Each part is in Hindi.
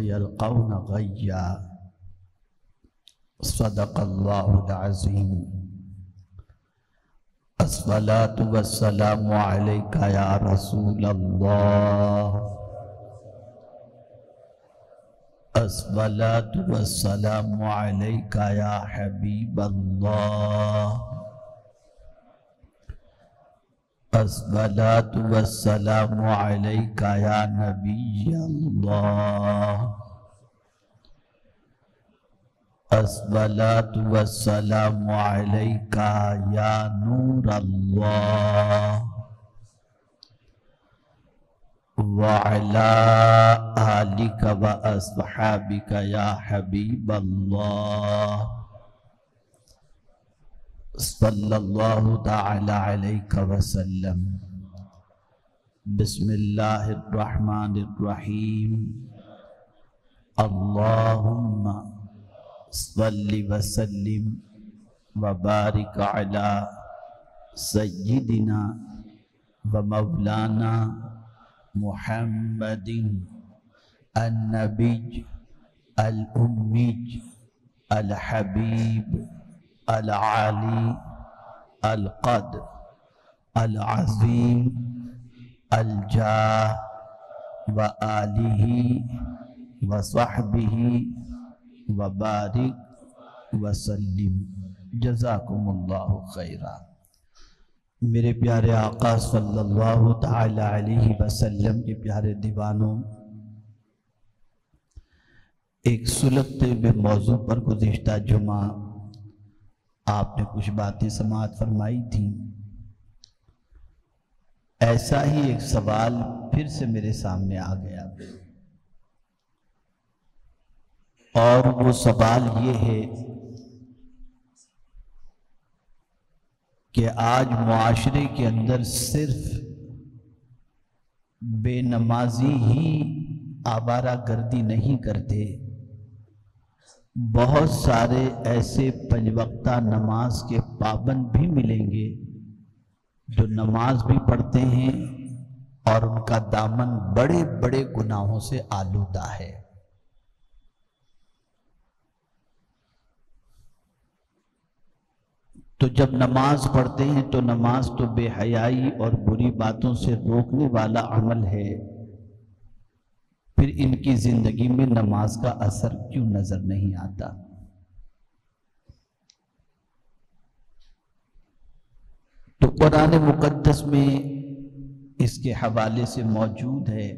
यल्क़ौन गय्या सदक़ल्लाहुल अज़ीम अस्सलातु वस्सलामु अलैका या रसूलल्लाह अस्सलातु वस्सलामु अलैका या वस्सलामु अलैका या नबी अल्लाह अस्सलातु वस्सलामु अलैका या नूर अल्लाह व अला आलिका व अस्हाबिका या हबीब अल्लाह सल्लल्लाहु ताला अलैहि वसल्लम। बिस्मिल्लाहिर रहमानिर अल्लाहुम्मा सल्लि वसल्लिम व बारिक अला सय्यिदिना व मौलाना मुहम्मदिन अन्नबी अल उम्मी अल अलक़द अलअज़ीम अलजाह व आलिही व सहबिही व बारिक वसल्लिम जज़ाकुमुल्लाहु खैरा मेरे प्यारे आका सल्लल्लाहु ताला अलैहि वसल्लम के प्यारे दीवानों एक सुलगते हुए मौजू पर गुज़िश्ता जुमा आपने कुछ बातें समात फरमाई थी। ऐसा ही एक सवाल फिर से मेरे सामने आ गया। और वो सवाल ये है कि आज मुआशरे के अंदर सिर्फ़ बेनमाजी ही आवारा गर्दी नहीं करते। बहुत सारे ऐसे पंजवक्ता नमाज़ के पाबंद भी मिलेंगे, जो नमाज़ भी पढ़ते हैं और उनका दामन बड़े बड़े गुनाहों से आलूदा है। तो जब नमाज़ पढ़ते हैं तो नमाज़ तो बेहयाई और बुरी बातों से रोकने वाला अमल है। फिर इनकी ज़िंदगी में नमाज़ का असर क्यों नज़र नहीं आता? तो कुरान मुकद्दस में इसके हवाले से मौजूद है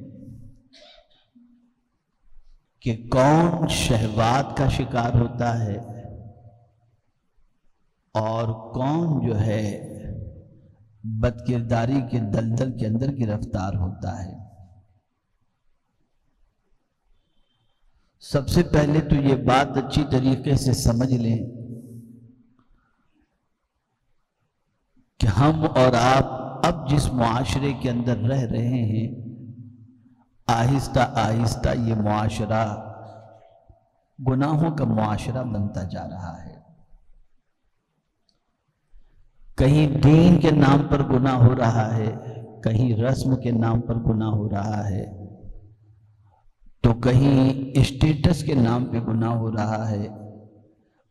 कि कौन शहवात का शिकार होता है और कौन जो है बदकिरदारी के दलदल के अंदर गिरफ़्तार होता है। सबसे पहले तो ये बात अच्छी तरीके से समझ लें कि हम और आप अब जिस मुआशरे के अंदर रह रहे हैं, आहिस्ता आहिस्ता ये मुआशरा, गुनाहों का मुआशरा बनता जा रहा है। कहीं दीन के नाम पर गुनाह हो रहा है, कहीं रस्म के नाम पर गुनाह हो रहा है। कहीं स्टेटस के नाम पे गुनाह हो रहा है।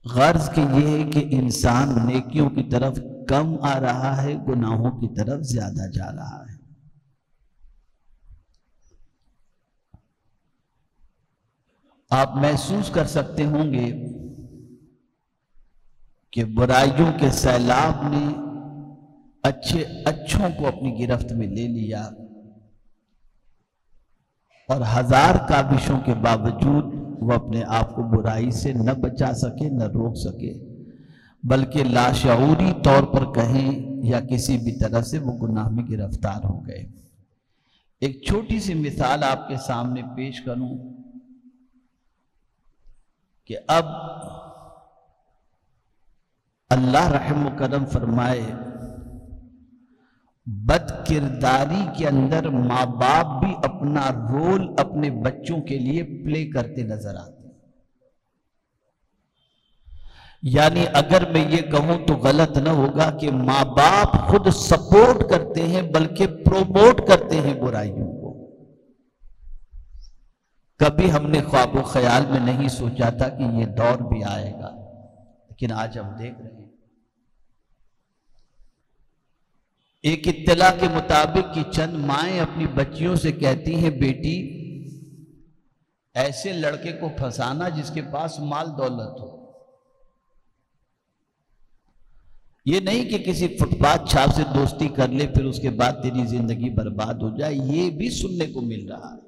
गर्ज के ये है कि इंसान नेकियों की तरफ़ कम आ रहा है, गुनाहों की तरफ़ ज़्यादा जा रहा है। आप महसूस कर सकते होंगे कि बुराइयों के सैलाब ने अच्छे अच्छों को अपनी गिरफ्त में ले लिया। और हज़ार काबिशों के बावजूद वो अपने आप को बुराई से न बचा सके, न रोक सके। बल्कि लाशऊरी तौर पर कहें या किसी भी तरह से वो गुनाह में गिरफ़्तार हो गए। एक छोटी सी मिसाल आपके सामने पेश करूँ कि अब अल्लाह रहम करम फरमाए बद किरदारी के अंदर माँ बाप भी अपना रोल अपने बच्चों के लिए प्ले करते नज़र आते हैं। यानी अगर मैं ये कहूँ तो गलत ना होगा कि माँ बाप खुद सपोर्ट करते हैं, बल्कि प्रोमोट करते हैं बुराइयों को। कभी हमने ख्वाब ख्याल में नहीं सोचा था कि ये दौर भी आएगा, लेकिन आज हम देख रहे हैं। एक इत्तला के मुताबिक कि चंद माएँ अपनी बच्चियों से कहती हैं, बेटी, ऐसे लड़के को फंसाना जिसके पास माल दौलत हो। ये नहीं कि किसी फुटपाथ छाप से दोस्ती कर ले, फिर उसके बाद तेरी ज़िंदगी बर्बाद हो जाए, ये भी सुनने को मिल रहा है।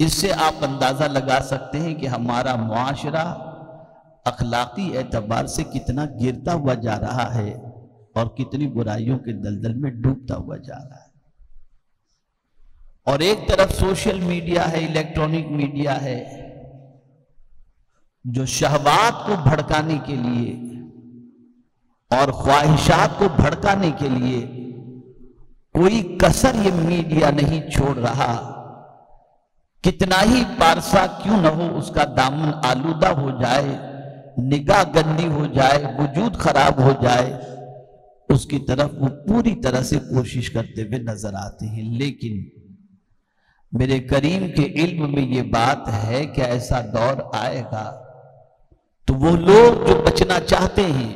इससे आप अंदाज़ा लगा सकते हैं कि हमारा मुआशरा अखलाकी एतबार से कितना गिरता हुआ जा रहा है। और कितनी बुराइयों के दलदल में डूबता हुआ जा रहा है। और एक तरफ़ सोशल मीडिया है, इलेक्ट्रॉनिक मीडिया है, जो शहबात को भड़काने के लिए और ख्वाहिशात को भड़काने के लिए कोई कसर ये मीडिया नहीं छोड़ रहा। कितना ही पारसा क्यों ना हो उसका दामन आलूदा हो जाए, निगाह गंदी हो जाए, वजूद खराब हो जाए उसकी तरफ़ वो पूरी तरह से कोशिश करते हुए नज़र आते हैं। लेकिन मेरे करीम के इल्म में ये बात है कि ऐसा दौर आएगा तो वो लोग जो बचना चाहते हैं,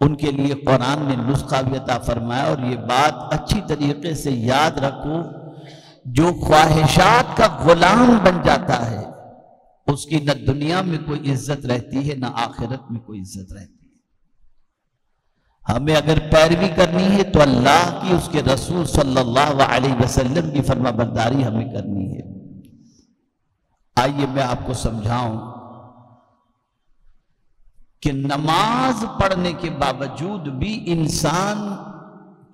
उनके लिए कुरान ने नुस्खा भी अता फरमाया और ये बात अच्छी तरीके से याद रखो, जो ख्वाहिशात का गुलाम बन जाता है, उसकी न दुनिया में कोई इज़्ज़त रहती है, न आखिरत में कोई इज़्ज़त रहती है। हमें अगर पैरवी करनी है तो अल्लाह की, उसके रसूल सल्लल्लाहु अलैहि वसल्लम की फर्मा बरदारी हमें करनी है। आइए मैं आपको समझाऊं कि नमाज़ पढ़ने के बावजूद भी इंसान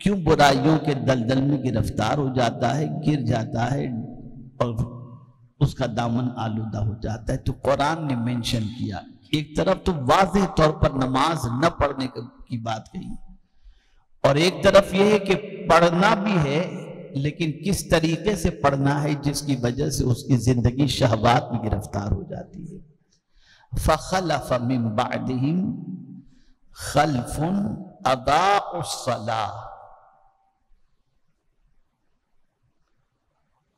क्यों बुराइयों के दलदल में गिरफ़्तार हो जाता है, गिर जाता है और उसका दामन आलूदा हो जाता है। तो कुरान ने मेंशन किया एक तरफ़ तो वाज तौर पर नमाज़ न पढ़ने की बात कही। और एक तरफ़ यह है कि पढ़ना भी है, लेकिन किस तरीके से पढ़ना है जिसकी वजह से उसकी ज़िंदगी शहबात में गिरफ़्तार हो जाती है। फ़खलफ़ मिन बादिहिम खलफुन अदा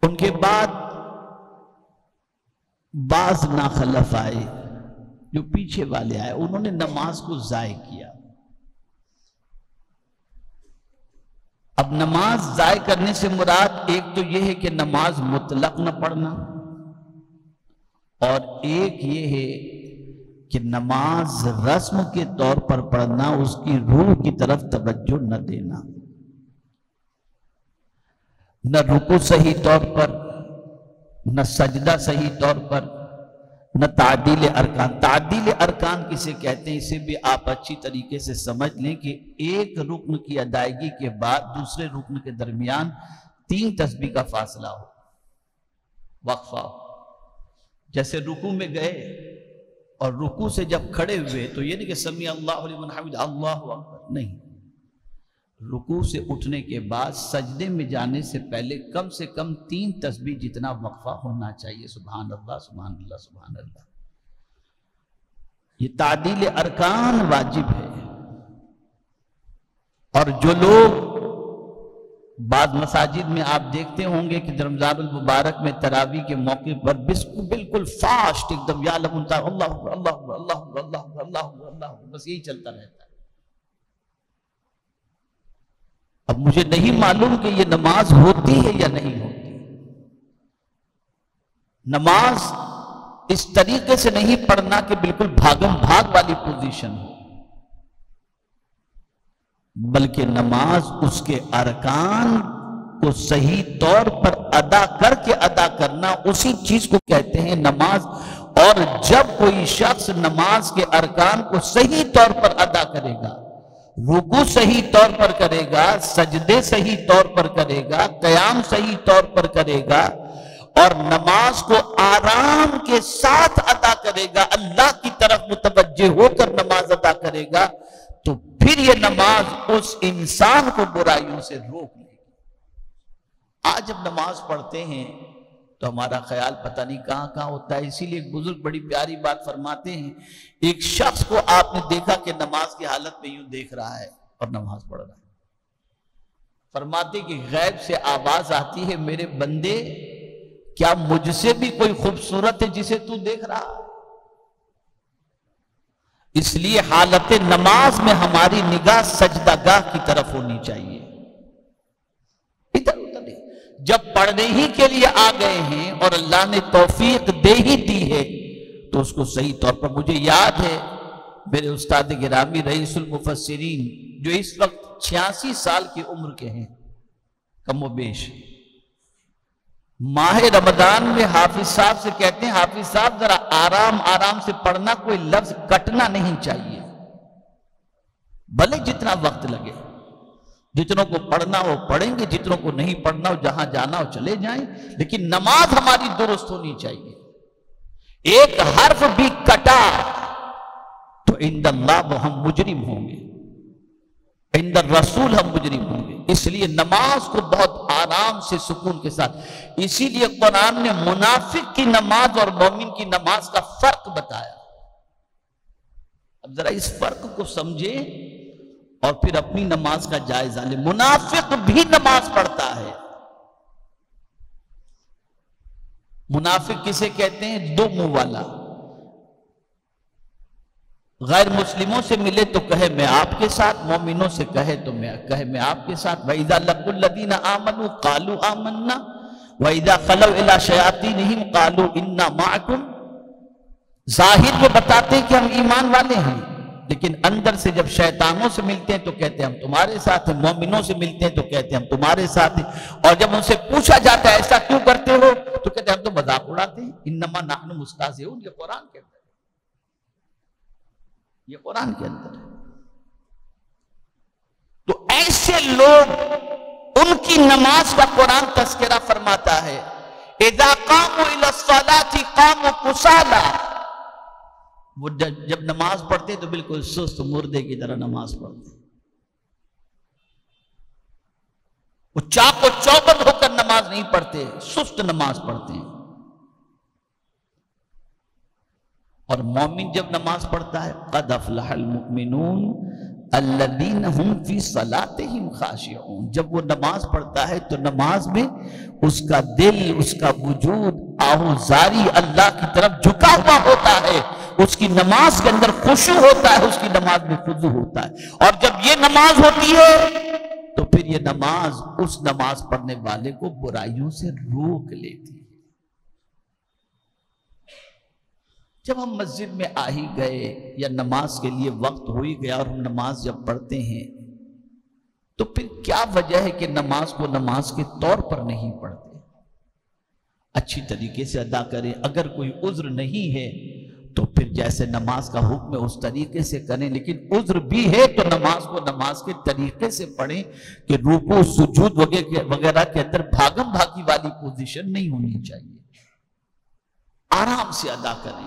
उनके बाद बाज ना खलफ आए। जो पीछे वाले आए, उन्होंने नमाज़ को जाय किया। अब नमाज़ जाय करने से मुराद एक तो यह है कि नमाज़ मुतलक न पढ़ना, और एक ये है कि नमाज़ रस्म के तौर पर पढ़ना, उसकी रूह की तरफ़ तवज्जो न देना। न रुको सही तौर पर, न सजदा सही तौर पर न तादिल अरकान। तादिल अरकान किसे कहते हैं? इसे भी आप अच्छी तरीके से समझ लें कि एक रुकन की अदायगी के बाद, दूसरे रुकन के दरमियान तीन तस्बी का फासला हो। वक्फा जैसे रुकू में गए और रुकू से जब खड़े हुए तो ये नहीं कि समी अल्लाह अल्लाह नहीं। रुकू से उठने के बाद सजदे में जाने से पहले कम से कम तीन तस्बीह जितना वक्फा होना चाहिए। सुबहान अल्लाह सुबहान अल्लाह सुबहान अल्लाह ये तादिल अरकान वाजिब है। और जो लोग बाद मसाजिद में आप देखते होंगे कि रमज़ान मुबारक में तरावी के मौके पर बिल्कुल फास्ट एकदम, या अल्लाह अल्लाह अल्लाह अल्लाह अल्लाह बस यही चलता रहता है। अब मुझे नहीं मालूम कि ये नमाज़ होती है या नहीं होती। नमाज़ इस तरीके से नहीं पढ़ना कि बिल्कुल भागम भाग वाली पोजीशन हो। बल्कि नमाज़ उसके अरकान को सही तौर पर अदा करके अदा करना, उसी चीज़ को कहते हैं नमाज़। और जब कोई शख्स नमाज़ के अरकान को सही तौर पर अदा करेगा रुकू सही तौर पर करेगा, सजदे सही तौर पर करेगा, कयाम सही तौर पर करेगा और नमाज़ को आराम के साथ अदा करेगा, अल्लाह की तरफ़ मुतवजे होकर नमाज़ अदा करेगा तो फिर ये नमाज़ उस इंसान को बुराइयों से रोक लेगी। आज जब नमाज़ पढ़ते हैं तो हमारा ख्याल पता नहीं कहाँ कहाँ होता है। इसीलिए एक बुज़ुर्ग बड़ी प्यारी बात फरमाते हैं। एक शख्स को आपने देखा कि नमाज़ की हालत में यूँ देख रहा है और नमाज़ पढ़ रहा है। फरमाते कि गैब से आवाज़ आती है, मेरे बंदे, क्या मुझसे भी कोई खूबसूरत है जिसे तू देख रहा? इसलिए हालत नमाज़ में हमारी निगाह सजदागाह की तरफ़ होनी चाहिए। जब पढ़ने ही के लिए आ गए हैं और अल्लाह ने तोफीक दे ही दी है तो उसको सही तौर पर मुझे याद है। मेरे उस्ताद गिरामी रईसुल मुफसरीन जो इस वक्त छियासी साल की उम्र के हैं कमोबेश माह रमदान में हाफिज साहब से कहते हैं, हाफिज साहब, जरा आराम आराम से पढ़ना, कोई लफ्ज कटना नहीं चाहिए। भले जितना वक्त लगे। जितनों को पढ़ना हो पढ़ेंगे, जितनों को नहीं पढ़ना हो, जहाँ जाना हो चले जाएँ। लेकिन नमाज़ हमारी दुरुस्त होनी चाहिए। एक हर्फ भी कटा तो इन हम मुजरिम होंगे। इंदर रसूल हम मुजरिम होंगे। इसलिए नमाज़ को बहुत आराम से सुकून के साथ। इसीलिए कुरान ने मुनाफिक की नमाज़ और मोमिन की नमाज़ का फ़र्क बताया। अब जरा इस फ़र्क को समझे। और फिर अपनी नमाज़ का जायजा ले। मुनाफिक भी नमाज़ पढ़ता है। मुनाफिक किसे कहते हैं? दो मुँह वाला। गैर मुस्लिमों से मिले तो कहे, मैं आपके साथ, मोमिनों से कहे तो मैं, कहे, मैं आपके साथ। वहीदा लकुल्लदीन आमनु कालू आमन्ना। वहीदा खलव इला शयाती नहीं कालू इन्ना माकुम। ज़ाहिर में बताते हैं कि हम ईमान वाले हैं। लेकिन अंदर से जब शैतानों से मिलते हैं तो कहते हैं, हम तुम्हारे साथ हैं, मोमिनों से मिलते हैं तो कहते हैं, हम तुम्हारे साथ हैं। और जब उनसे पूछा जाता है, ऐसा क्यों करते हो? तो कहते हैं, हम तो मज़ाक उड़ाते हैं। इन इन्नमा नाहनु मुस्ताज ये कुरान के अंदर ये कुरान के अंदर तो ऐसे लोग उनकी नमाज़ का कुरान तस्करा फरमाता है। वो जब नमाज़ पढ़ते तो बिल्कुल सुस्त मुर्दे की तरह नमाज़ पढ़ते वो चाको चौबंद होकर नमाज़ नहीं पढ़ते, सुस्त नमाज़ पढ़ते हैं। और मोमिन जब नमाज़ पढ़ता है, कद अफलाहमिनून अल्लदीन फ़ी जब वो नमाज़ पढ़ता है तो नमाज़ में उसका दिल, उसका वजूद, आहुजारी अल्लाह की तरफ़ झुका हुआ होता है। उसकी नमाज़ के अंदर खुशू होता है, उसकी नमाज़ में खुजू होता है। और जब ये नमाज़ होती है तो फिर ये नमाज़ उस नमाज़ पढ़ने वाले को बुराइयों से रोक लेती है। जब हम मस्जिद में आ ही गए, या नमाज़ के लिए वक्त हो ही गया, और हम नमाज़ जब पढ़ते हैं तो फिर क्या वजह है कि नमाज़ को नमाज़ के तौर पर नहीं पढ़ते? अच्छी तरीके से अदा करें। अगर कोई उज्र नहीं है तो फिर जैसे नमाज़ का हुक्म है उस तरीके से करें, लेकिन उज्र भी है तो नमाज़ को नमाज़ के तरीके से पढ़ें कि रूपो सुजूद वगैरह के अंदर भागम भागी वाली पोजीशन नहीं होनी चाहिए। आराम से अदा करें।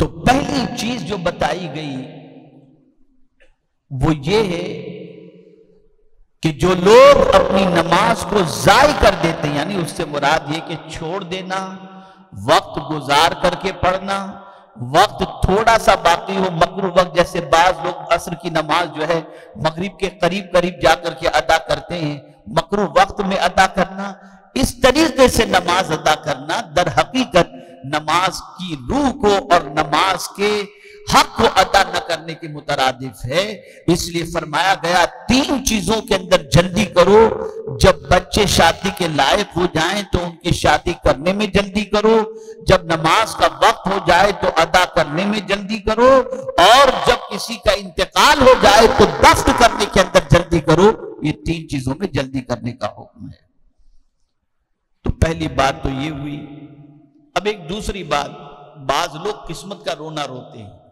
तो पहली चीज़ जो बताई गई, वो ये है कि जो लोग अपनी नमाज़ को जाय कर देते हैं, यानी उससे मुराद ये कि छोड़ देना वक्त गुजार करके पढ़ना, वक्त थोड़ा सा बाकी हो मकर वक्त, जैसे बाज लोग असर की नमाज़ जो है, मगरिब के करीब करीब जाकर के अदा करते हैं। मकर वक्त में अदा करना, इस तरीके से नमाज़ अदा करना, दर हकीकत नमाज़ की रूह को और नमाज़ के हक को अदा न करने के मुतरदिफ है। इसलिए फरमाया गया, तीन चीज़ों के अंदर जल्दी करो। जब बच्चे शादी के लायक हो जाएँ तो उनकी शादी करने में जल्दी करो। जब नमाज़ का वक्त हो जाए तो अदा करने में जल्दी करो। और जब किसी का इंतकाल हो जाए तो दफ्त करने के अंदर जल्दी करो। ये तीन चीज़ों में जल्दी करने का हुक्म है। तो पहली बात तो ये हुई। अब एक दूसरी बात, बाज लोग किस्मत का रोना रोते हैं।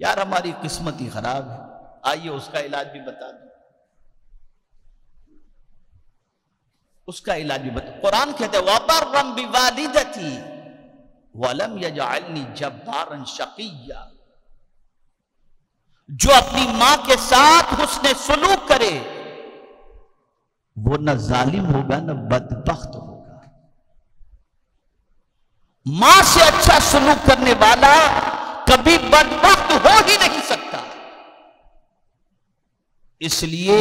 यार हमारी किस्मत ही खराब है। आइए उसका इलाज भी बता दो। उसका इलाज भी बता। कुरान कहते वबर्रम बिवालिदती वलम यजअलनी जब्बारन शकिया। जो अपनी माँ के साथ उसने सुलूक करे, वो न जालिम होगा, न बदबख्त होगा। माँ से अच्छा सुलूक करने वाला कभी बदबख्त हो ही नहीं सकता। इसलिए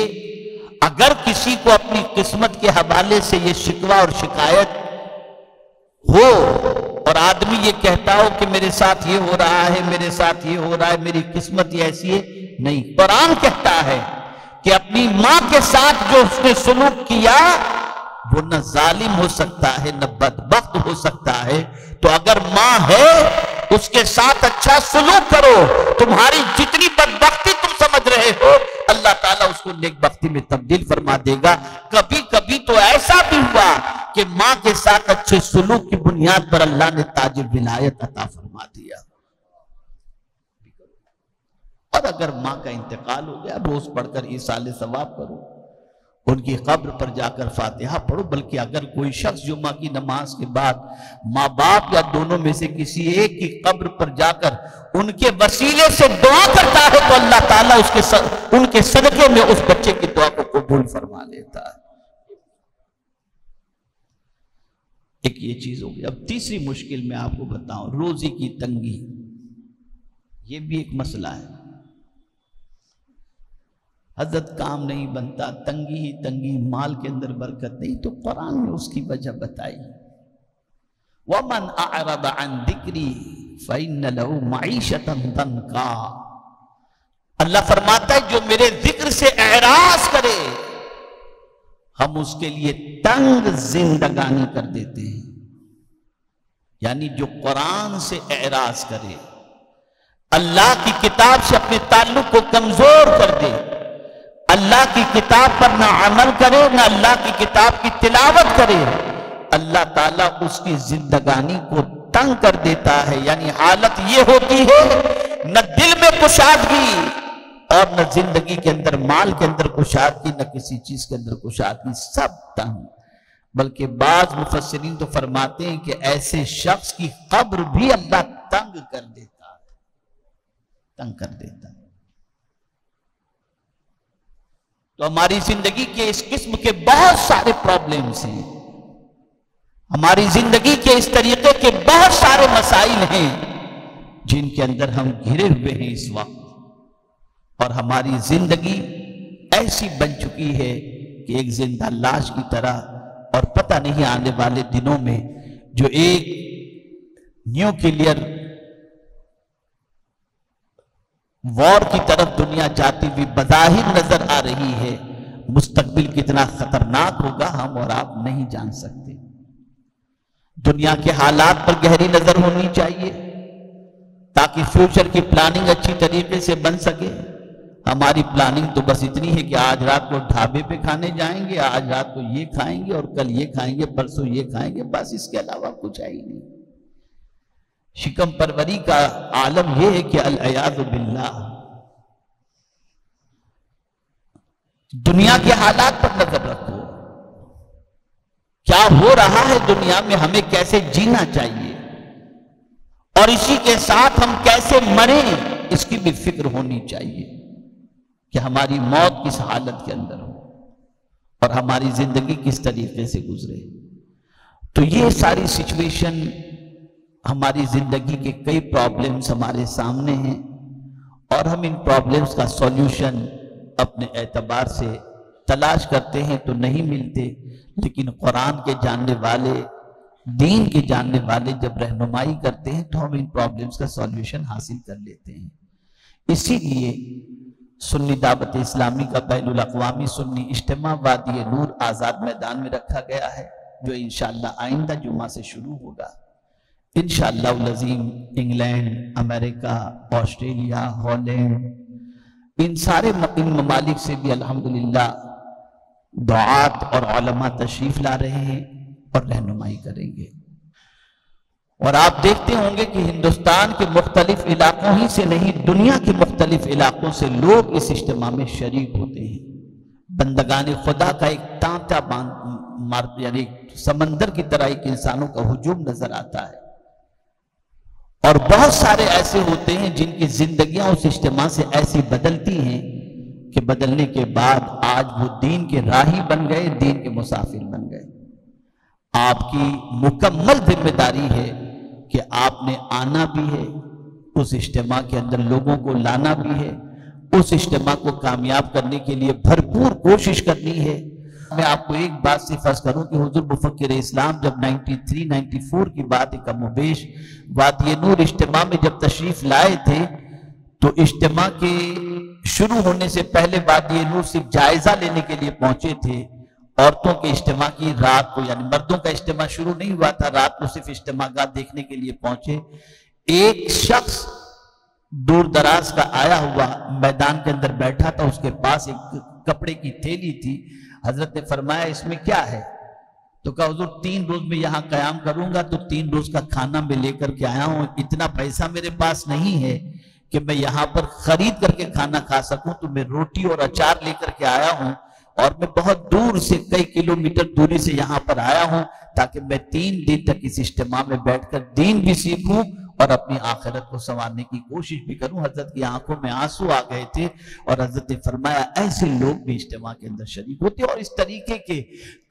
अगर किसी को अपनी किस्मत के हवाले से यह शिकवा और शिकायत हो, और आदमी ये कहता हो कि मेरे साथ ये हो रहा है, मेरे साथ ये हो रहा है, मेरी किस्मत ये ऐसी है, नहीं। कुरान कहता है कि अपनी माँ के साथ जो उसने सुलूक किया वो न जालिम हो सकता है, न बदबख्त हो सकता है। तो अगर माँ है, उसके साथ अच्छा सुलूक करो। तुम्हारी जितनी बदबख्ती तुम समझ रहे हो, अल्लाह ताला उसको नेक बख्ती में तब्दील फरमा देगा। कभी कभी तो ऐसा भी हुआ कि माँ के साथ अच्छे सुलूक की बुनियाद पर अल्लाह ने ताज विलायत अता फरमा दिया। और अगर माँ का इंतकाल हो गया, रोज पढ़कर ये साल सवाब करो। उनकी कब्र पर जाकर फातिहा पढ़ो बल्कि अगर कोई शख्स जुम्मा की नमाज़ के बाद माँ बाप या दोनों में से किसी एक की कब्र पर जाकर उनके वसीले से दुआ करता है तो अल्लाह ताला उसके सर, उनके सदके में उस बच्चे की दुआ को कबूल फरमा लेता है। एक ये चीज़ हो गई। अब तीसरी मुश्किल मैं आपको बताऊँ रोजी की तंगी। ये भी एक मसला है। हज़रत काम नहीं बनता, तंगी ही तंगी, माल के अंदर बरकत नहीं। तो कुरान ने उसकी वजह बताई। वमन अन दिक्री फ़ैन लहू मीशत का अल्लाह फरमाता है, जो मेरे ज़िक्र से एराज करे, हम उसके लिए तंग जिंदगानी कर देते हैं। यानी जो कुरान से एराज करे, अल्लाह की किताब से अपने ताल्लुक को कमज़ोर कर दे अल्लाह की किताब पर ना अमल करे, ना अल्लाह की किताब की तिलावत करे। अल्लाह ताला उसकी जिंदगानी को तंग कर देता है। यानी हालत ये होती है, न दिल में कुशादगी और न ज़िंदगी के अंदर, माल के अंदर कुशादगी, न किसी चीज़ के अंदर कुशादगी, सब तंग। बल्कि बाज मुफसरीन तो फरमाते हैं कि ऐसे शख्स की कब्र भी अल्लाह तंग कर देता है। तंग कर देता है। तो हमारी ज़िंदगी के इस किस्म के बहुत सारे प्रॉब्लम्स हैं। हमारी ज़िंदगी के इस तरीके के बहुत सारे मसाइल हैं, जिनके अंदर हम घिरे हुए हैं इस वक्त। और हमारी ज़िंदगी ऐसी बन चुकी है कि एक ज़िंदा लाश की तरह और पता नहीं आने वाले दिनों में जो एक न्यूक्लियर वॉर की तरफ़ दुनिया जाती हुई बजाहिर नज़र आ रही है। मुस्तकबिल कितना खतरनाक होगा हम और आप नहीं जान सकते। दुनिया के हालात पर गहरी नज़र होनी चाहिए, ताकि फ्यूचर की प्लानिंग अच्छी तरीके से बन सके। हमारी प्लानिंग तो बस इतनी है कि आज रात को ढाबे पे खाने जाएँगे, आज रात को ये खाएँगे और कल ये खाएँगे, परसों ये खाएँगे, बस इसके अलावा कुछ है ही नहीं। शिकम परवरी का आलम यह है कि अलियाज बिल्ला दुनिया के हालात पर नज़र रखो। क्या हो रहा है दुनिया में हमें कैसे जीना चाहिए? और इसी के साथ हम कैसे मरे, इसकी भी फ़िक्र होनी चाहिए कि हमारी मौत किस हालत के अंदर हो और हमारी ज़िंदगी किस तरीके से गुजरे। तो ये सारी सिचुएशन हमारी ज़िंदगी के कई प्रॉब्लम्स हमारे सामने हैं और हम इन प्रॉब्लम्स का सॉल्यूशन अपने एतबार से तलाश करते हैं तो नहीं मिलते। लेकिन कुरान के जानने वाले, दीन के जानने वाले जब रहनुमाई करते हैं तो हम इन प्रॉब्लम्स का सॉल्यूशन हासिल कर लेते हैं। इसीलिए सुन्नी दावत इस्लामी का बैन सुन्नी इज्तम वादी नूर आज़ाद मैदान में रखा गया है, जो इनशाला आइंदा जुमा से शुरू होगा। इन लजीम इंग्लैंड, अमेरिका, ऑस्ट्रेलिया, हॉलैंड, इन सारे इन ममालिक से भी अल्हम्दुलिल्लाह दुआत और तशरीफ़ ला रहे हैं और रहनुमाई करेंगे। और आप देखते होंगे कि हिंदुस्तान के मुख्तलिफ़ इलाकों ही से नहीं, दुनिया के मुख्तलिफ़ इलाकों से लोग इस इज्तम में शरीक होते हैं। बंदगान खुदा का एक तांता बाँध यानी समंदर की तरह एक इंसानों का हजूम नज़र आता है। और बहुत सारे ऐसे होते हैं जिनकी जिंदगियाँ उस इज्तम से ऐसी बदलती हैं कि बदलने के बाद आज वो दीन के राही बन गए, दीन के मुसाफिर बन गए। आपकी मुकम्मल ज़िम्मेदारी है कि आपने आना भी है, उस इज्तम के अंदर लोगों को लाना भी है, उस इज्तम को कामयाब करने के लिए भरपूर कोशिश करनी है। मैं आपको एक बात से फ़र्ज़ करूँ कि हुजूर मुफक्र इस्लाम जब 93 94 की बात है कमोबेश वादी नूर इज्तम में जब तशरीफ़ लाए थे तो इज्तम के शुरू होने से पहले वादी नूर सिर्फ़ जायजा लेने के लिए पहुँचे थे। औरतों के इज्तम की रात को, यानी मर्दों का इज्तम शुरू नहीं हुआ था, रात को सिर्फ़ इज्तम देखने के लिए पहुँचे। एक शख्स दूर दराज का आया हुआ मैदान के अंदर बैठा था, उसके पास एक कपड़े की थैली थी। हज़रत ने फरमाया, इसमें क्या है? तो कहा, हजूर, तीन रोज में यहाँ कयाम करूँगा तो तीन रोज का खाना मैं लेकर के आया हूँ। इतना पैसा मेरे पास नहीं है कि मैं यहाँ पर खरीद करके खाना खा सकूँ। तो मैं रोटी और अचार लेकर के आया हूँ और मैं बहुत दूर से, कई किलोमीटर दूरी से यहाँ पर आया हूँ, ताकि मैं तीन दिन तक इस इज्तम में बैठकर दीन भी सीखूं और अपनी आखिरत को संवारने की कोशिश भी करूँ। हज़रत की आँखों में आँसू आ गए थे और हज़रत ने फरमाया, ऐसे लोग भी इज्तम के अंदर शरीक होते और इस तरीके के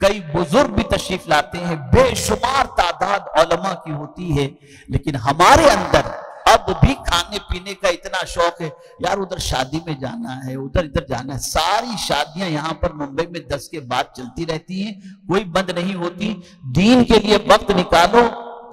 कई बुज़ुर्ग भी तशरीफ़ लाते हैं। बेशुमार तादाद ओलमा की होती है, लेकिन हमारे अंदर अब भी खाने पीने का इतना शौक है, यार उधर शादी में जाना है, उधर इधर जाना है। सारी शादियाँ यहाँ पर मुंबई में दस के बाद चलती रहती हैं, कोई बंद नहीं होती। दीन के लिए वक्त निकालो,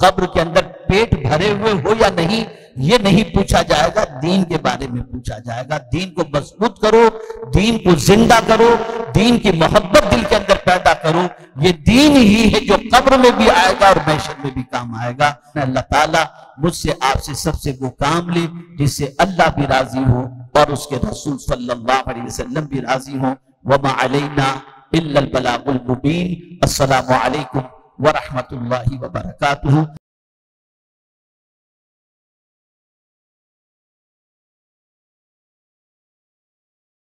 कब्र के अंदर पेट भरे हुए हो या नहीं, ये नहीं पूछा जाएगा। दीन के बारे में पूछा जाएगा। दीन को मज़बूत करो, दीन को ज़िंदा करो, दीन की मोहब्बत दिल के अंदर पैदा करो। ये दीन ही है जो कब्र में भी आएगा और मैशर में भी काम आएगा। अल्लाह ताला मुझसे आपसे सबसे वो काम ले, जिससे अल्लाह भी राज़ी हो और उसके रसूल सल्लल्लाहु अलैहि भी राज़ी हो। वमा अलैना इल्लल बलागुल मुबीन। अस्सलामु अलैकुम व रहमतुल्लाहि व बरकातुहू